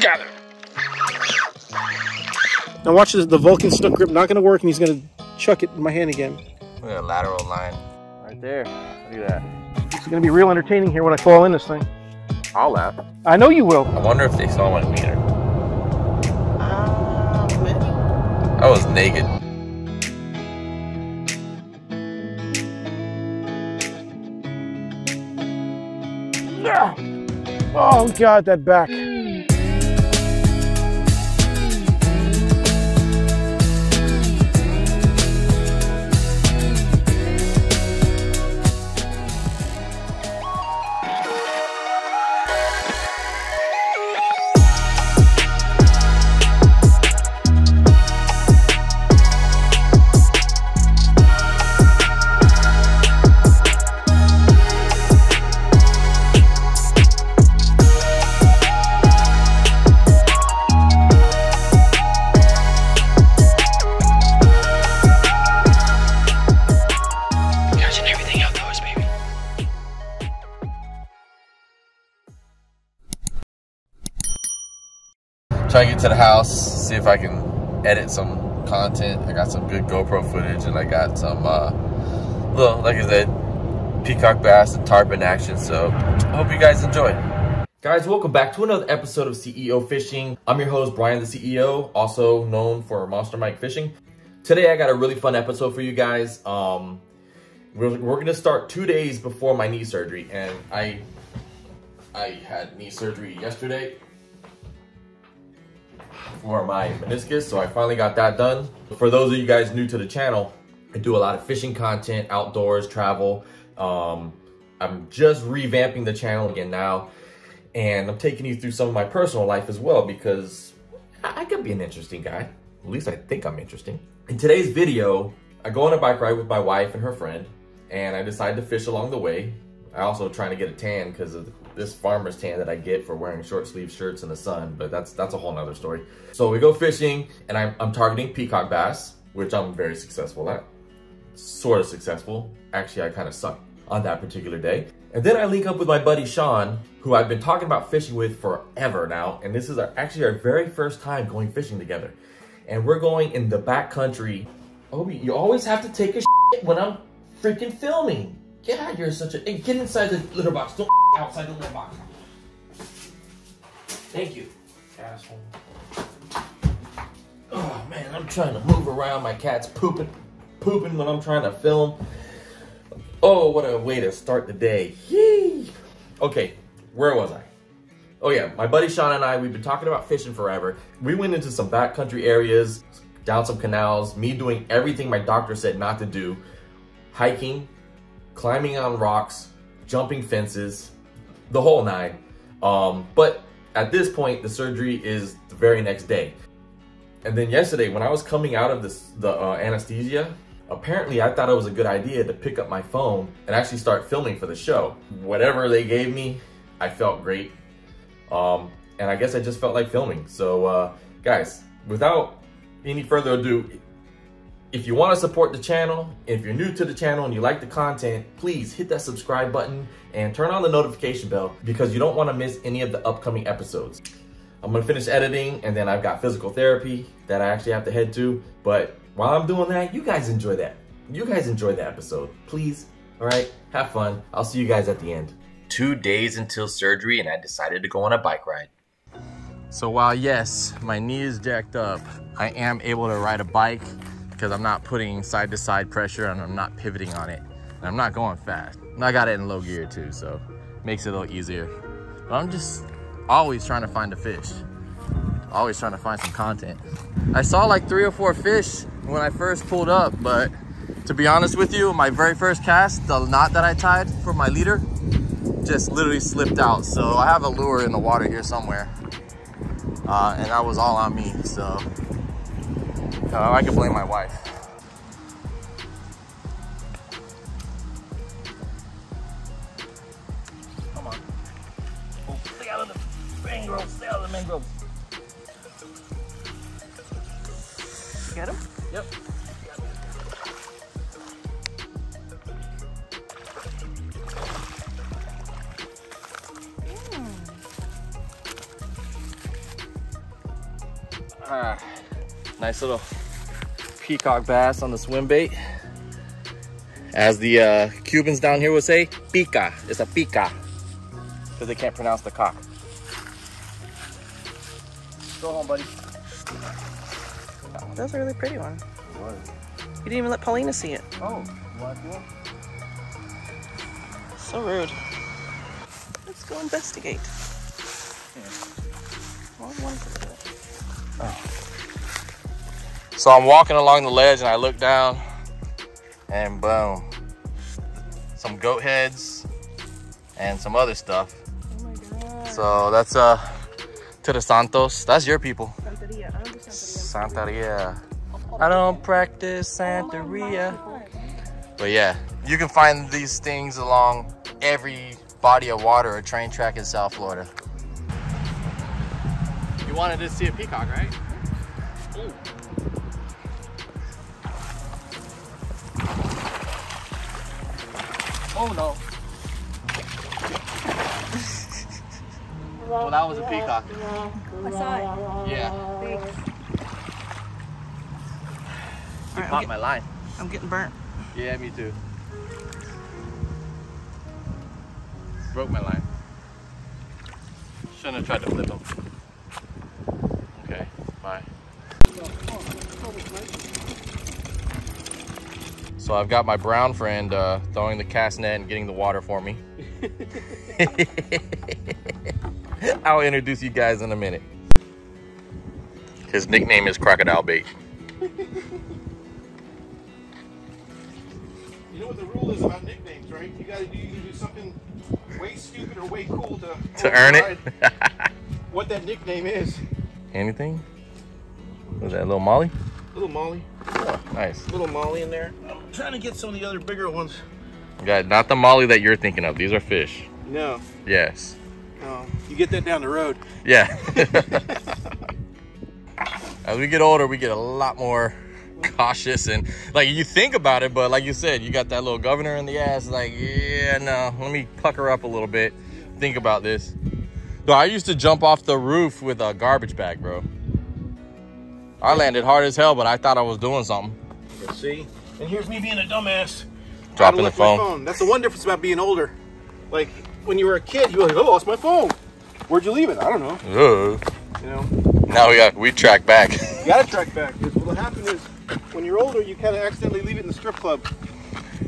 Got it. Now watch this, the Vulcan snook grip not gonna work and he's gonna chuck it in my hand again. Look at a lateral line. Right there. Look at that. It's gonna be real entertaining here when I fall in this thing. I'll laugh. I know you will. I wonder if they saw my meter. Ah, I was naked. Oh God, that back. Try to get to the house, see if I can edit some content. I got some good GoPro footage and I got some, uh, little, like I said, peacock bass and tarpon action. So I hope you guys enjoy. Guys, welcome back to another episode of CEO Fishing. I'm your host, Bryan, the CEO, also known for Monster Mike Fishing. Today, I got a really fun episode for you guys. Um, we're, we're gonna start two days before my knee surgery, and I I had knee surgery yesterday for my meniscus, so I finally got that done. For those of you guys new to the channel, I do a lot of fishing content, outdoors, travel. Um, I'm just revamping the channel again now, and I'm taking you through some of my personal life as well because I, I could be an interesting guy. At least I think I'm interesting. In today's video, I go on a bike ride with my wife and her friend, and I decide to fish along the way. I also trying to get a tan because of this farmer's tan that I get for wearing short sleeve shirts in the sun, but that's that's a whole nother story. So we go fishing, and I'm, I'm targeting peacock bass, which I'm very successful at. Sort of successful. Actually, I kind of suck on that particular day. And then I link up with my buddy Sean, who I've been talking about fishing with forever now, and this is our, actually our very first time going fishing together. And we're going in the back country. Obi, you always have to take a when I'm freaking filming. Yeah, you're such a. Hey, get inside the litter box. Don't outside the litter box. Thank you, asshole. Oh man, I'm trying to move around. My cat's pooping, pooping when I'm trying to film. Oh, what a way to start the day. Yee. Okay, where was I? Oh yeah, my buddy Sean and I, we've been talking about fishing forever. We went into some backcountry areas, down some canals, me doing everything my doctor said not to do. Hiking, climbing on rocks, jumping fences, the whole nine. Um, but at this point, the surgery is the very next day. And then yesterday, when I was coming out of this the uh, anesthesia, apparently I thought it was a good idea to pick up my phone and actually start filming for the show. Whatever they gave me, I felt great. Um, and I guess I just felt like filming. So, uh, guys, without any further ado, if you want to support the channel, if you're new to the channel and you like the content, please hit that subscribe button and turn on the notification bell because you don't want to miss any of the upcoming episodes. I'm gonna finish editing and then I've got physical therapy that I actually have to head to. But while I'm doing that, you guys enjoy that. You guys enjoy the episode. Please, all right? Have fun. I'll see you guys at the end. Two days until surgery and I decided to go on a bike ride. So while yes, my knee is jacked up, I am able to ride a bike because I'm not putting side to side pressure and I'm not pivoting on it. And I'm not going fast. And I got it in low gear too, so makes it a little easier. But I'm just always trying to find a fish. Always trying to find some content. I saw like three or four fish when I first pulled up, but to be honest with you, my very first cast, the knot that I tied for my leader just literally slipped out. So I have a lure in the water here somewhere. Uh, and that was all on me, so uh, I can blame my wife. Come on. Oh, stay out of the mangroves, stay out of the mangroves. Get him? Yep. Ah, nice little peacock bass on the swim bait. As the uh, Cubans down here would say, pica. It's a pica. Because they can't pronounce the cock. Go home, buddy. That was a really pretty one. You didn't even let Paulina see it. Oh, you want to So rude. Let's go investigate. So I'm walking along the ledge and I look down and boom. Some goat heads and some other stuff. Oh. So that's uh to the Santos. That's your people. Santeria. I Santeria. I don't practice Santeria. But yeah, you can find these things along every body of water or train track in South Florida. You wanted to see a peacock, right? Oh no. well, that was a peacock. I saw it. Yeah. Thanks. You Alright, I'm, caught my line. I'm getting burnt. Yeah, me too. Broke my line. Shouldn't have tried to flip him. Okay, bye. So I've got my brown friend uh, throwing the cast net and getting the water for me. I'll introduce you guys in a minute. His nickname is Crocodile Bait. You know what the rule is about nicknames, right? You gotta do, you do something way stupid or way cool to To earn it? what that nickname is. Anything? Was that little Molly? Little Molly, Oh, nice. little Molly in there. I'm trying to get some of the other bigger ones. Yeah, not the Molly that you're thinking of. These are fish. No, Yes. no, you get that down the road. Yeah. As we get older, we get a lot more cautious and like you think about it, but like you said, you got that little governor in the ass. Like, yeah, no, let me pucker up a little bit. Think about this. No, I used to jump off the roof with a garbage bag, bro. I landed hard as hell, but I thought I was doing something. See? And here's me being a dumbass. Dropping the left my phone. That's the one difference about being older. Like when you were a kid, you were like, "Oh, I lost my phone. Where'd you leave it? I don't know." Ugh. You know, Now we got we track back. you gotta track back. 'cause what'll happen is when you're older, you kind of accidentally leave it in the strip club.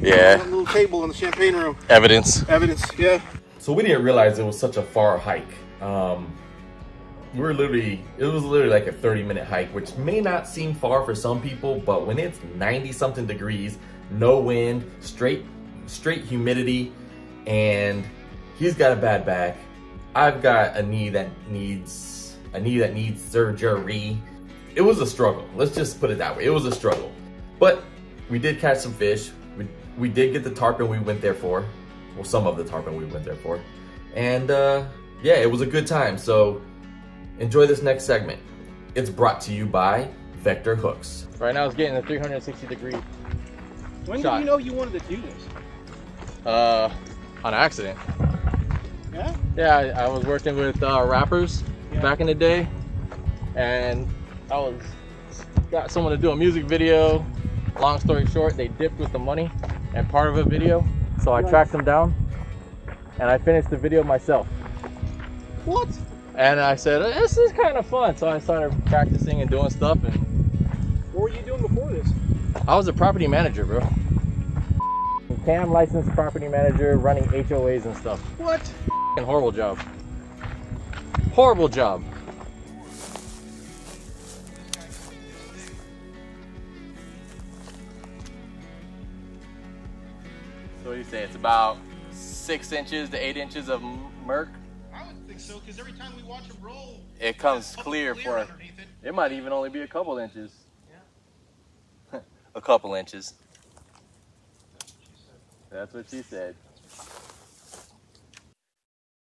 Yeah, that little table in the champagne room. evidence. Evidence. Yeah. So we didn't realize it was such a far hike. Um, we were literally, it was literally like a 30 minute hike, which may not seem far for some people, but when it's 90 something degrees, no wind, straight, straight humidity, and he's got a bad back. I've got a knee that needs, a knee that needs surgery. It was a struggle. Let's just put it that way. It was a struggle, but we did catch some fish. We, we did get the tarpon we went there for well, some of the tarpon we went there for. And uh, yeah, it was a good time. So enjoy this next segment. It's brought to you by Vector Hooks. Right now it's getting a 360 degree When Shot. did you know you wanted to do this? uh, on accident. Yeah. Yeah, I, I was working with uh, rappers Yeah. back in the day, and I was got someone to do a music video. Long story short, they dipped with the money and part of a video, so I tracked them down, and I finished the video myself. What? And I said, this is kind of fun. So I started practicing and doing stuff. And What were you doing before this? I was a property manager, bro. CAM licensed property manager running HOAs and stuff. What? F***ing horrible job. Horrible job. So what do you say? It's about six inches to eight inches of murk. I think so, because every time we watch him roll, It comes something clear for it. It might even only be a couple inches. a couple inches. That's what she said.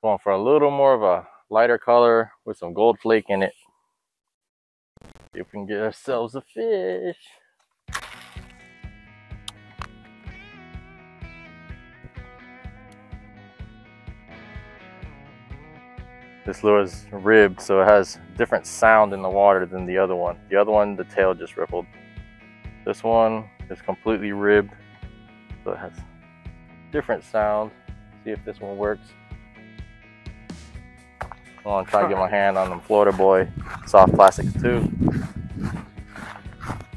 Going for a little more of a lighter color with some gold flake in it. See if we can get ourselves a fish. This lure is ribbed, so it has different sound in the water than the other one. The other one, the tail just rippled. This one is completely ribbed, so it has different sound. See if this one works. I'm gonna try to get my hand on them Florida Boy soft plastics too.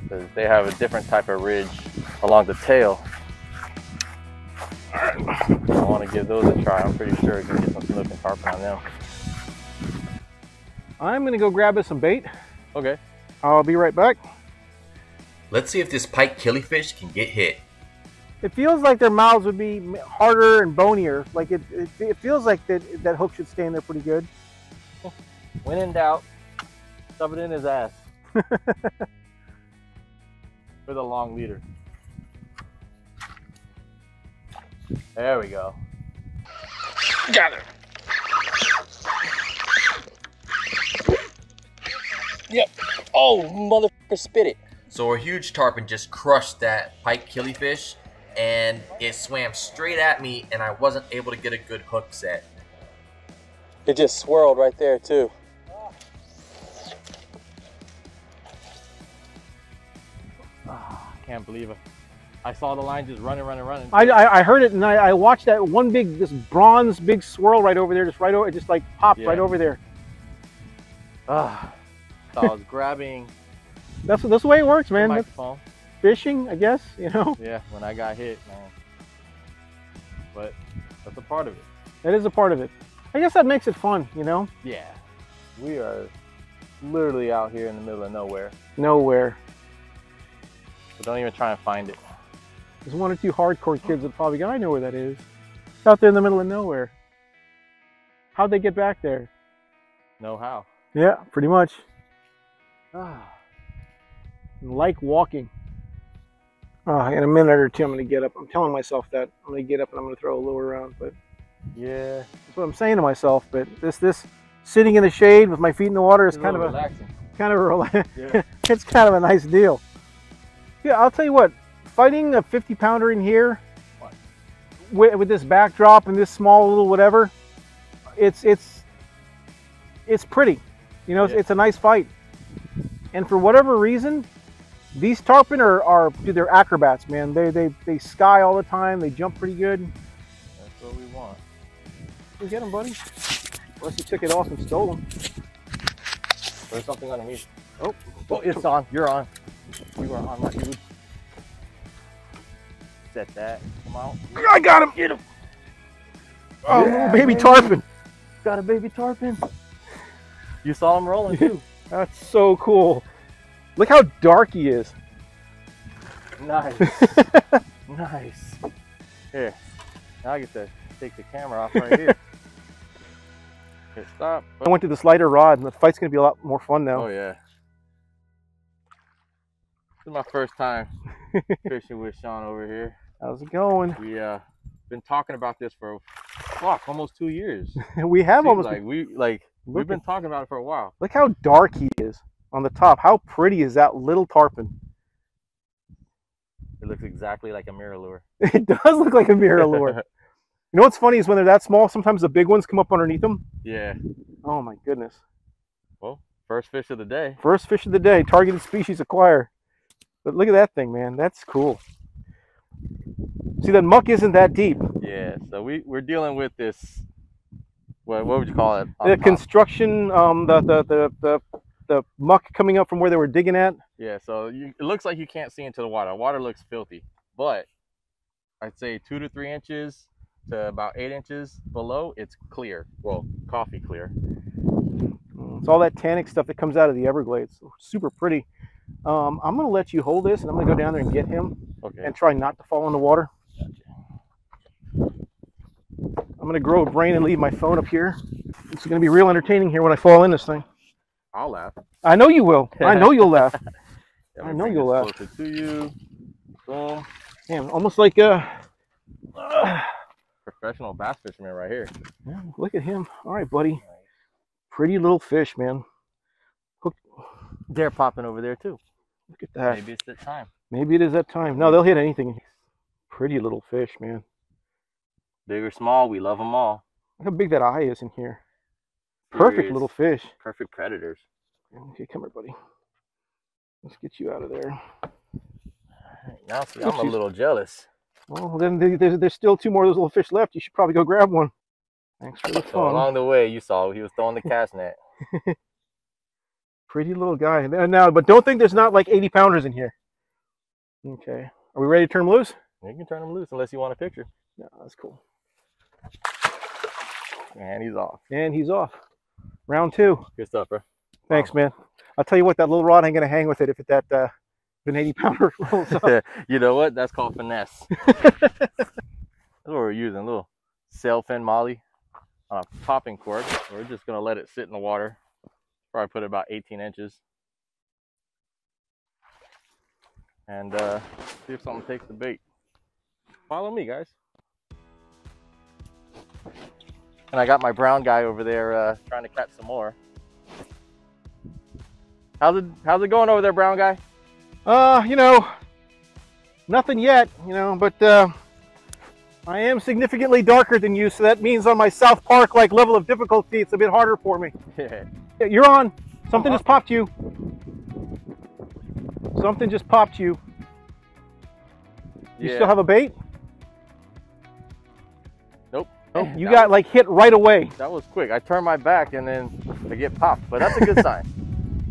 Because they have a different type of ridge along the tail. I want to give those a try. I'm pretty sure I can get some snook and tarpon on them. I'm gonna go grab us some bait. Okay. I'll be right back. Let's see if this pike killifish can get hit. It feels like their mouths would be harder and bonier. Like it, it, it feels like that that hook should stay in there pretty good. When in doubt, shove it in his ass. With a long leader. There we go. Got it. Yep. Oh, motherfucker, spit it. So a huge tarpon just crushed that pike killifish and it swam straight at me and I wasn't able to get a good hook set. It just swirled right there, too. Ah, I can't believe it. I saw the line just running, running, running. I, I, I heard it and I, I watched that one big this bronze big swirl right over there, just right over, it just like popped right over there. Ah, so I was grabbing That's that's the way it works, man. That's fishing, I guess. You know, Yeah, when I got hit, man. But that's a part of it. that is a part of it. I guess that makes it fun. You know, Yeah. We are literally out here in the middle of nowhere. nowhere. So don't even try and find it. There's one or two hardcore kids that probably go, I know where that is. It's out there in the middle of nowhere. How'd they get back there? Know how. Yeah, pretty much. Ah. Like walking. Oh, in a minute or two, I'm going to get up. I'm telling myself that I'm going to get up and I'm going to throw a lure around, but Yeah. that's what I'm saying to myself. But this, this sitting in the shade with my feet in the water is It's kind of a, relaxing. kind of a, rela- Yeah. it's kind of a nice deal. Yeah, I'll tell you what. Fighting a 50 pounder in here with, with this backdrop and this small little whatever, it's it's it's pretty. You know, it's, it's a nice fight. And for whatever reason, these tarpon are, are dude, they're acrobats, man. They they they sky all the time. They jump pretty good. That's what we want. You get them, buddy. Unless you took it off and stole them. There's something underneath. Oh, Oh, it's on. You're on. You are on, my dude. Set that. Come out. I got him. Get him. Oh, little baby tarpon. Got a baby tarpon. You saw him rolling too. That's so cool. Look how dark he is. nice. nice. Here. Now I get to take the camera off right here. Here, stop. I went to this lighter rod, and the fight's gonna be a lot more fun now. Oh yeah. This is my first time fishing with Sean over here. How's it going? We uh been talking about this for fuck almost two years. we have Seems almost. like we like Look we've been at- talking about it for a while. Look how dark he is on the top. How pretty is that little tarpon? It looks exactly like a mirror lure. It does look like a mirror lure. You know what's funny is when they're that small, sometimes the big ones come up underneath them. yeah. Oh my goodness. Well, first fish of the day. First fish of the day, targeted species acquire. But look at that thing, man. That's cool. See, that muck isn't that deep. Yeah. So we we're dealing with this. What what would you call it? The top? construction, um, the, the, the, the, the muck coming up from where they were digging at. Yeah, so you, it looks like you can't see into the water. Water looks filthy, but I'd say two to three inches to about eight inches below, it's clear. Well, coffee clear. It's all that tannic stuff that comes out of the Everglades. Super pretty. Um, I'm gonna let you hold this, and I'm gonna go down there and get him, Okay. and try not to fall in the water. I'm gonna grow a brain and leave my phone up here. It's gonna be real entertaining here when I fall in this thing. I'll laugh. I know you will. I know you'll laugh. Yeah, I know you'll laugh. Closer to you. Boom. Damn, almost like a uh, Professional bass fisherman right here. yeah, look at him. All right, buddy. Pretty little fish, man. They're popping over there too. Look at that. Maybe it's that time. Maybe it is that time. No, they'll hit anything. Pretty little fish, man. Big or small, we love them all. Look how big that eye is in here. Perfect Serious. little fish. Perfect predators. Okay, come here, buddy. Let's get you out of there. Now see, I'm a little jealous. Well, then there's, there's still two more of those little fish left. You should probably go grab one. Thanks for the So fun. along the way, you saw he was throwing the cast net. Pretty little guy. And Now, but don't think there's not like 80 pounders in here. Okay. Are we ready to turn them loose? You can turn them loose unless you want a picture. No, that's cool. And he's off. And he's off. Round two. Good stuff, bro. Thanks, man. I'll tell you what, that little rod ain't gonna hang with it if it that uh, if an 80 pounder rolls up. you know what? That's called finesse. That's what we're using. A little sail fin molly on a popping cork. We're just gonna let it sit in the water. Probably put it about 18 inches. And uh, see if something takes the bait. Follow me, guys. And I got my brown guy over there uh, trying to catch some more. How's it how's it going over there, brown guy? Uh, you know, nothing yet, you know, but uh, I am significantly darker than you, so that means on my South Park like level of difficulty, it's a bit harder for me. Yeah. Yeah, You're on. Something Uh-huh. just popped you. Something just popped you. You still have a bait? Oh, you got like hit right away. That was quick. I turned my back and then I get popped, but that's a good sign.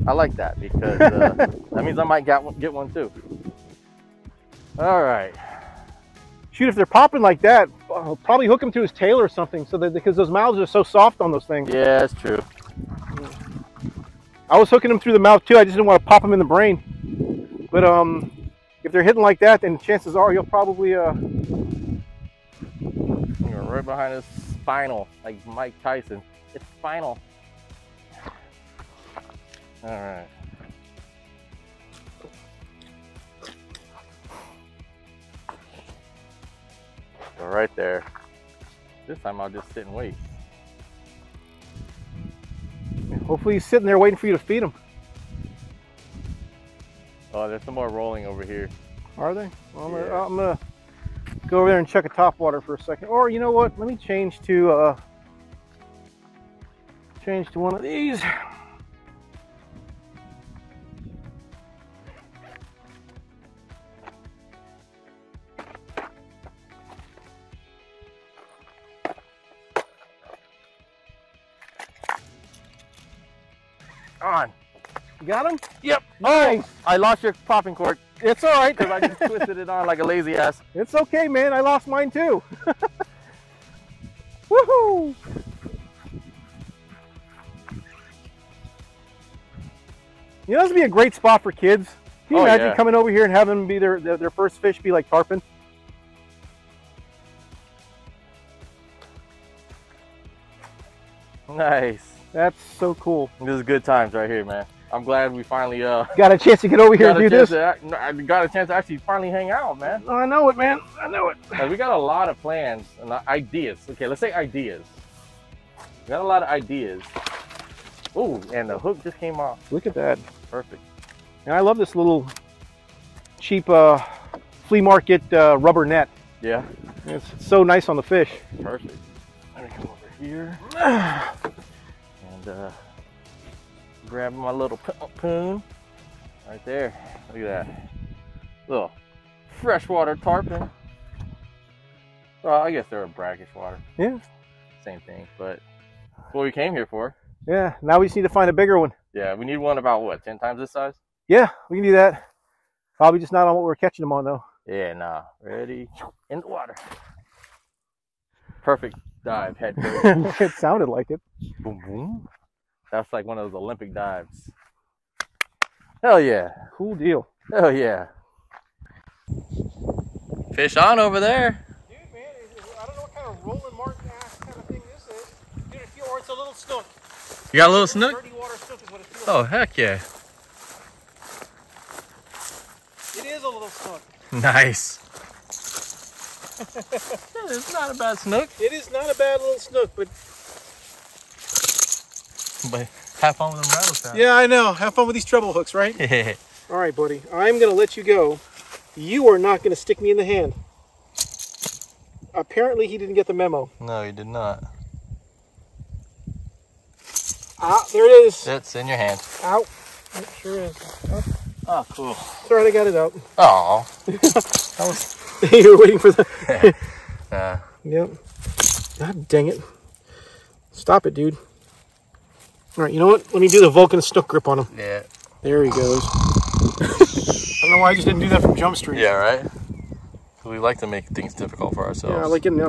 I like that because uh, that means I might get one, get one too. All right. Shoot, if they're popping like that, I'll probably hook him to his tail or something, so that because those mouths are so soft on those things. Yeah, that's true. I was hooking him through the mouth too. I just didn't want to pop him in the brain. But um, if they're hitting like that, then chances are you'll probably uh. Right behind his spinal, like Mike Tyson. It's spinal. All right. Go right there. This time I'll just sit and wait. Hopefully he's sitting there waiting for you to feed him. Oh, there's some more rolling over here. Are they? Well, I'm, Yeah. gonna, I'm gonna go over there and check a top water for a second. Or you know what? Let me change to uh, change to one of these. On. You got him? Yep. Nice. I lost your popping cork It's all right. because I just twisted it on like a lazy ass. It's okay, man. I lost mine too. Woohoo! You know, this would be a great spot for kids. Can you Oh, imagine yeah. coming over here and having them be their, their their first fish be like tarpon? Nice. That's so cool. This is good times right here, man. I'm glad we finally uh Got a chance to get over here and do this. to I got a chance to actually finally hang out, man. I know it, man. I know it. We got a lot of plans and uh, ideas. Okay, let's say ideas. We got a lot of ideas. Ooh, and the hook just came off. Look at that. Perfect. And I love this little cheap uh, flea market uh, rubber net. Yeah, It's so nice on the fish. perfect. Let me come over here and uh, grab my little po- uh, poon right there. Look at that. Little freshwater tarpon. Well, I guess they're a brackish water. Yeah. Same thing, but that's what we came here for. Yeah. Now we just need to find a bigger one. Yeah, we need one about what, 10 times this size? Yeah, we can do that. Probably just not on what we're catching them on though. Yeah, nah. Ready? In the water. Perfect dive, head it sounded like it. boom, boom. That's like one of those Olympic dives. Hell yeah. Cool deal. Hell yeah. Fish on over there. Dude, man, I don't know what kind of rolling Martin ass kind of thing this is. Dude, it feels, or it's a little snook. You got a little snook? Dirty water snook is what it feels Oh, heck yeah. It is a little snook. Nice. it's not a bad snook, It is not a bad little snook, but but have fun with them rattlesnakes. yeah, I know. Have fun with these treble hooks, right? All right, buddy. I'm gonna let you go. You are not gonna stick me in the hand. Apparently, he didn't get the memo. no, he did not. Ah, there it is. It's in your hand. Out. It sure is. Oh, cool. Sorry, right, I got it out. Oh. you were waiting for the. Uh, Yep. God dang it. Stop it, dude. All right, you know what? Let me do the Vulcan snook grip on him. yeah. There he goes. I don't know why I just didn't do that from Jump Street. Yeah, right? We like to make things difficult for ourselves. Yeah, I like getting a,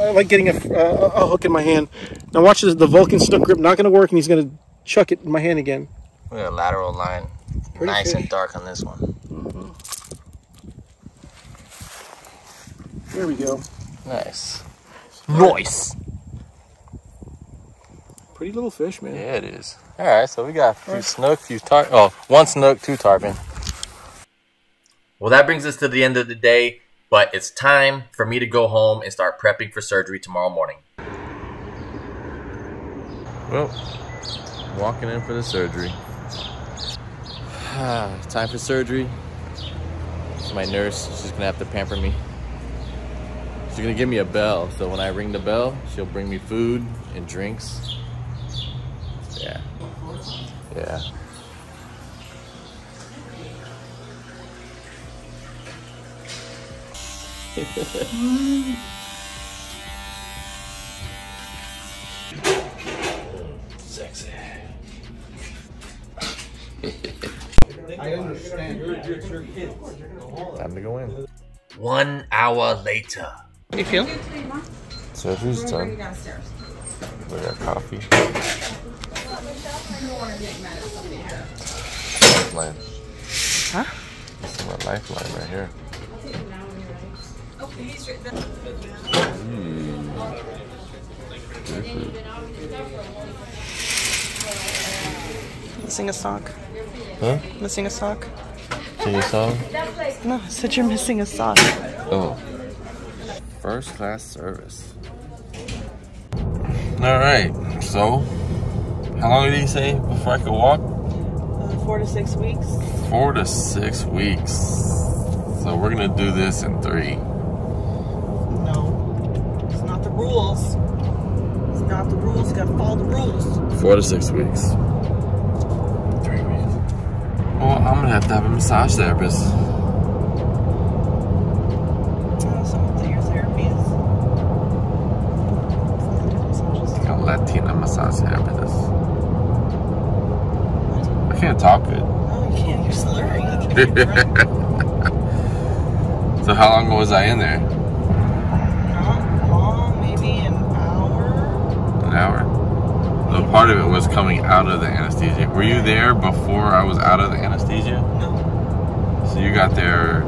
I like getting a, uh, a hook in my hand. Now watch this. The Vulcan snook grip not going to work, and he's going to chuck it in my hand again. We got a lateral line. Pretty nice fish. and dark on this one. There we go. Nice. Nice. Pretty little fish, man. Yeah, it is. All right, so we got a few snook, few tar. Oh, one snook, two tarpon. Well, that brings us to the end of the day, but it's time for me to go home and start prepping for surgery tomorrow morning. Well, walking in for the surgery. Ah, time for surgery. My nurse, she's gonna have to pamper me. She's gonna give me a bell, so when I ring the bell, she'll bring me food and drinks. Yeah. Yeah. Sexy. I understand. Time to go in. One hour later. How You feel? Surgery's done. We got coffee. Lifeline. Huh? This is my lifeline right here. Missing a sock. Huh? Missing a sock. Sing a song? No, I said you're missing a sock. Oh. First class service. Alright, so how long did he say before I could walk? Uh, four to six weeks. Four to six weeks. So we're gonna do this in three. No, it's not the rules. It's not the rules. You gotta follow the rules. Four to six weeks. Three weeks. Well, I'm gonna have to have a massage therapist. Uh, some of your therapies. A Latina massage therapist. Can't talk good. Oh, you can't. You're slurring. You So how long was I in there? Not long, maybe an hour. An hour. So part of it was coming out of the anesthesia. Were you there before I was out of the anesthesia? No, So you got there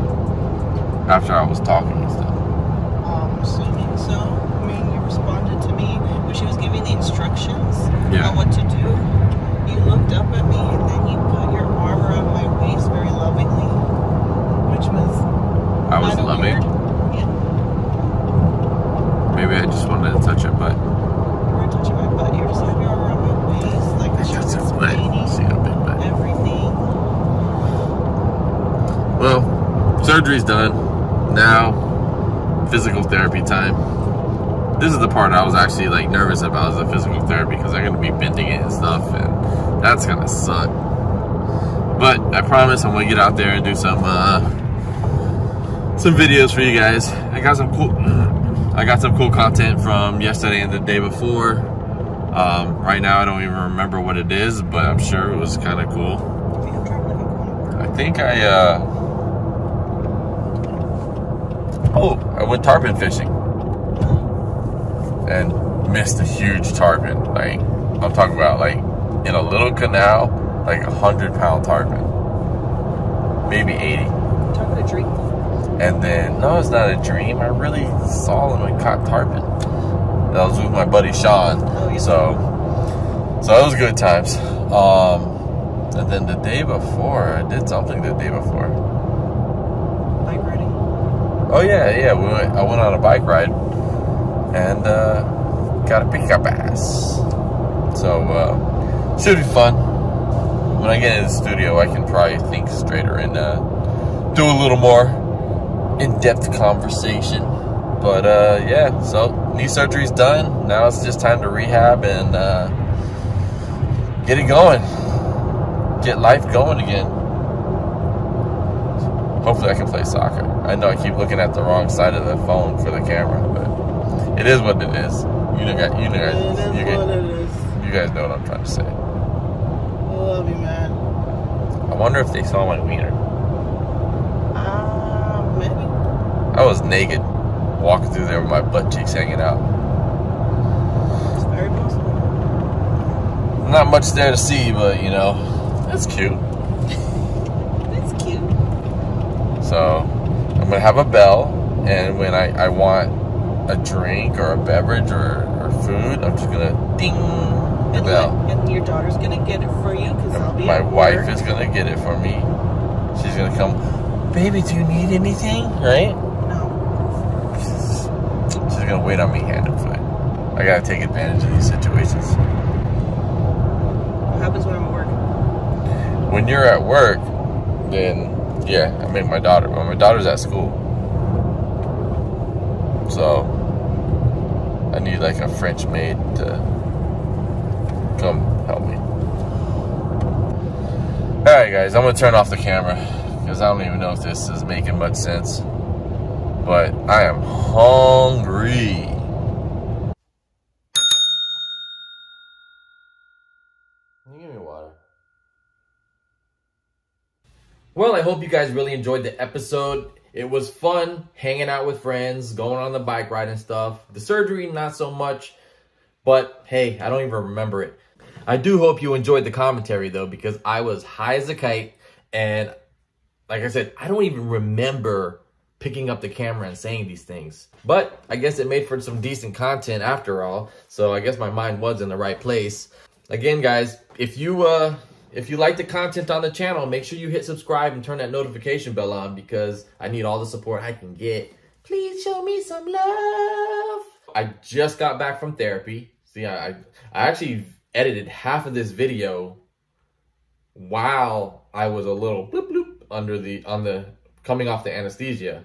after I was talking and stuff. I'm assuming so. I mean, you responded to me when she was giving the instructions Yeah. on what to do. You looked up at me and then you put your arm around my waist very lovingly, which was I was kinda loving. weird. Yeah, Maybe I just wanted to touch her butt. you weren't touching my butt. You were just having your arm around my waist, like she was Touch her butt. explaining See how big butt. everything. Well, surgery's done. Now, physical therapy time. This is the part I was actually like nervous about is the physical therapy because I'm gonna be bending it and stuff, and that's gonna suck. But I promise I'm gonna get out there and do some uh, some videos for you guys. I got some cool. I got some cool content from yesterday and the day before. Um, right now, I don't even remember what it is, but I'm sure it was kind of cool. I think I'm traveling in corner. I think I, uh, oh, I went tarpon fishing and missed a huge tarpon. Like, I'm talking about like in a little canal, like a hundred pound tarpon, maybe 80. Talking to drink. And then, no, it's not a dream. I really saw him and caught tarpon. That was with my buddy Sean. Oh, yeah. So, so that was good times. Um, and then the day before, I did something the day before. Oh yeah, yeah. We went, I went on a bike ride and uh, got a pickup ass. So uh, should be fun. When I get in the studio, I can probably think straighter and uh, do a little more in-depth conversation. But uh, yeah, so knee surgery's done. Now it's just time to rehab and uh, get it going. Get life going again. Hopefully I can play soccer. I know I keep looking at the wrong side of the phone for the camera, but it is what it is. You know, guys, you guys, you, what guys, it is. you guys know what I'm trying to say. I love you, man. I wonder if they saw my wiener. Ah, maybe. I was naked, walking through there with my butt cheeks hanging out. It's very possible. Not much there to see, but you know, it's cute. It's cute. So I'm gonna have a bell, and when I, I want a drink or a beverage or, or food, I'm just gonna ding the And, bell. and your daughter's gonna get it for you because I'll be my wife work. is gonna get it for me. She's gonna come, baby, do you need anything? Right? No. She's, she's gonna wait on me hand and foot. I gotta take advantage of these situations. What happens when I'm at work? When you're at work, then yeah, I make my daughter. But my daughter's at school, so I need like a French maid to come help me. All right, guys, I'm gonna turn off the camera because I don't even know if this is making much sense. But I am hungry. Can you give me water? Well, I hope you guys really enjoyed the episode. It was fun hanging out with friends, going on the bike ride and stuff. The surgery, not so much, but hey, I don't even remember it. I do hope you enjoyed the commentary though, because I was high as a kite, and like I said, I don't even remember picking up the camera and saying these things. But I guess it made for some decent content after all, so I guess my mind was in the right place. Again, guys, if you uh if you like the content on the channel, make sure you hit subscribe and turn that notification bell on because I need all the support I can get. Please show me some love. I just got back from therapy. See, I I actually edited half of this video while I was a little bloop bloop under the on the coming off the anesthesia.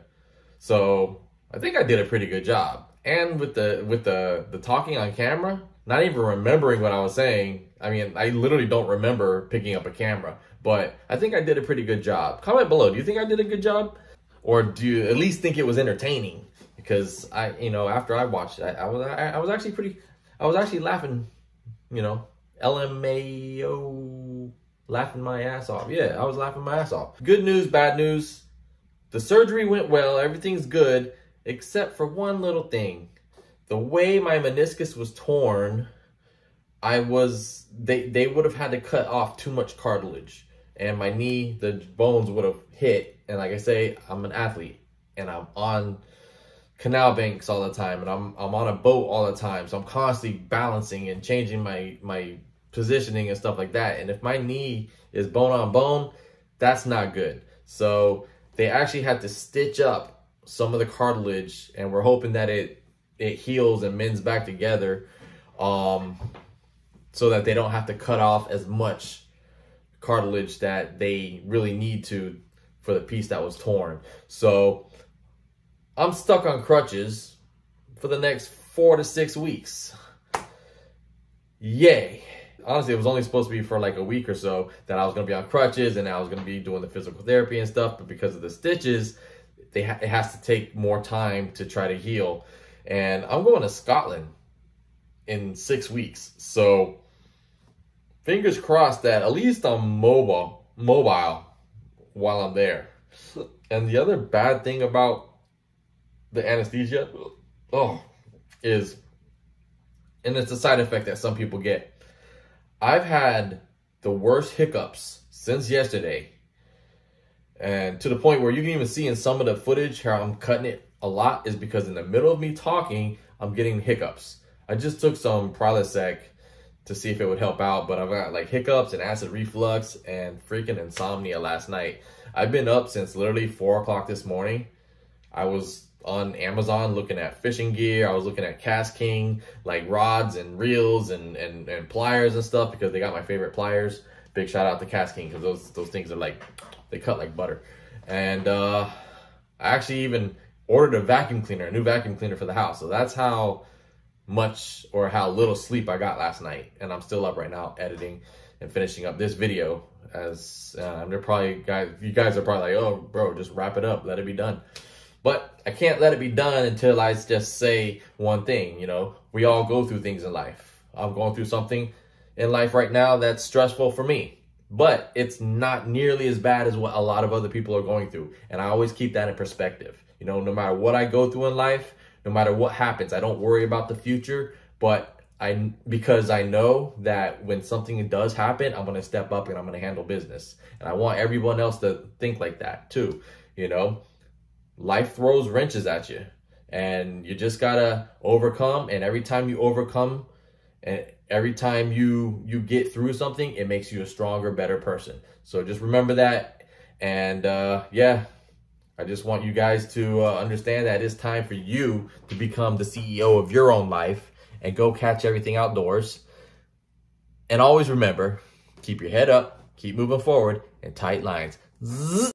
So I think I did a pretty good job. And with the with the the talking on camera, not even remembering what I was saying. I mean, I literally don't remember picking up a camera, but I think I did a pretty good job. Comment below. Do you think I did a good job, or do you at least think it was entertaining? Because I, you know, after I watched it, I, I was I, I was actually pretty. I was actually laughing. You know, LMAO laughing my ass off. Yeah, I was laughing my ass off. Good news, bad news. The surgery went well. Everything's good, except for one little thing. The way my meniscus was torn, I was they they would have had to cut off too much cartilage, and my knee, the bones would have hit. And like I say, I'm an athlete, and I'm on canal banks all the time, and I'm I'm on a boat all the time, so I'm constantly balancing and changing my my positioning and stuff like that. And if my knee is bone on bone, that's not good. So they actually had to stitch up some of the cartilage, and we're hoping that it it heals and mends back together, um, so that they don't have to cut off as much cartilage that they really need to for the piece that was torn. So I'm stuck on crutches for the next four to six weeks. Yay. Honestly, it was only supposed to be for like a week or so that I was going to be on crutches and I was going to be doing the physical therapy and stuff. But because of the stitches, they ha- it has to take more time to try to heal. And I'm going to Scotland in six weeks. So fingers crossed that at least I'm mobile, mobile while I'm there. And the other bad thing about the anesthesia, oh, is, and it's a side effect that some people get. I've had the worst hiccups since yesterday. And to the point where you can even see in some of the footage how I'm cutting it a lot is because in the middle of me talking, I'm getting hiccups. I just took some Prilosec to see if it would help out, but I've got like hiccups and acid reflux and freaking insomnia last night. I've been up since literally four o'clock this morning. I was on Amazon looking at fishing gear. I was looking at KastKing, like rods and reels and, and, and pliers and stuff because they got my favorite pliers. Big shout out to KastKing because those those things are like they cut like butter. And uh, I actually even ordered a vacuum cleaner, a new vacuum cleaner for the house. So that's how much or how little sleep I got last night. And I'm still up right now editing and finishing up this video. As uh, they're probably guys, you guys are probably like, oh, bro, just wrap it up, let it be done. But I can't let it be done until I just say one thing. You know, we all go through things in life. I'm going through something in life right now that's stressful for me but it's not nearly as bad as what a lot of other people are going through. And I always keep that in perspective. You know, no matter what I go through in life, no matter what happens, I don't worry about the future, but I because I know that when something does happen, I'm going to step up and I'm going to handle business. And I want everyone else to think like that too, you know. Life throws wrenches at you and you just got to overcome and every time you overcome and every time you you get through something it makes you a stronger better person so just remember that and uh yeah i just want you guys to uh, understand that it's time for you to become the ceo of your own life and go catch everything outdoors and always remember keep your head up keep moving forward and tight lines Zzz.